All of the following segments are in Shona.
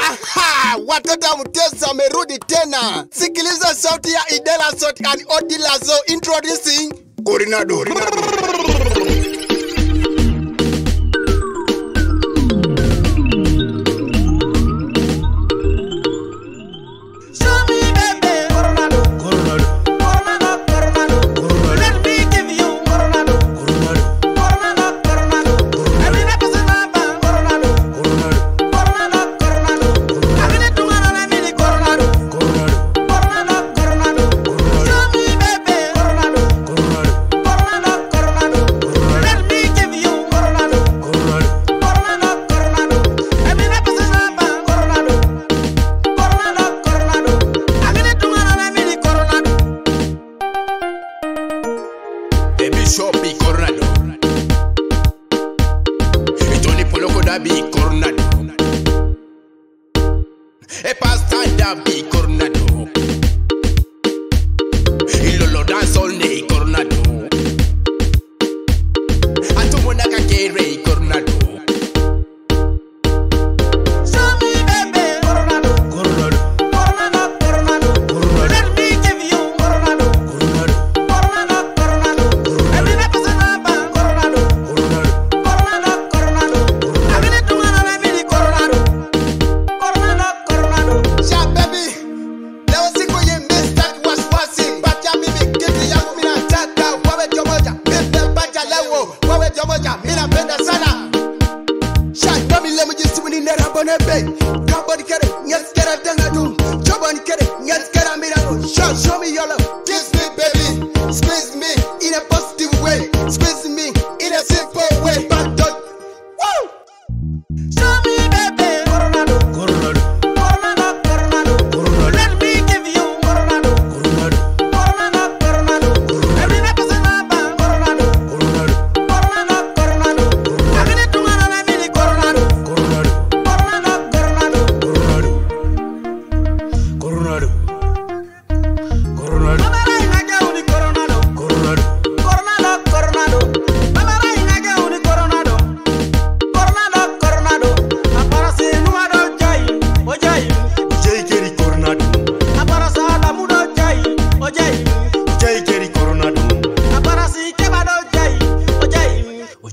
Aha, watoto wa Mutesa wamerudi tena. Sikiliza sauti ya Idela Sot and Odilazo introducing Corinador. dabi coronado e pasta dabi coronado il lo danzo nei jabone be jabone kere yes kere tenga do jabone kere yes kere mirado show show me your love kiss me baby squeeze me in a positive way squeeze me in a simple way but don't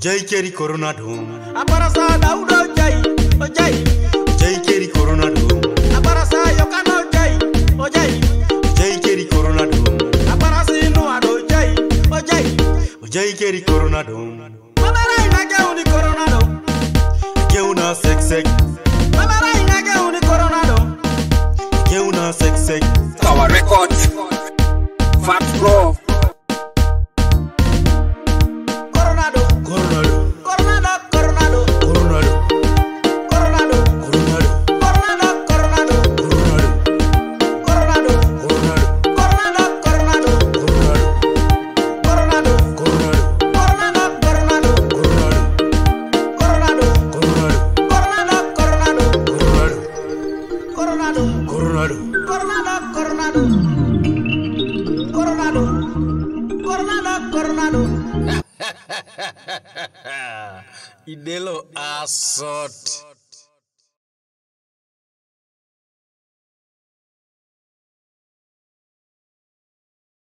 ojaikeri koronado aparasa daudo jai ojai ojaikeri koronado aparasa yokano jai ojai ojaikeri koronado aparasinu ado jai ojai ojaikeri koronado onarainageuni koronado geuna seksek Coronado. Ide lo asot.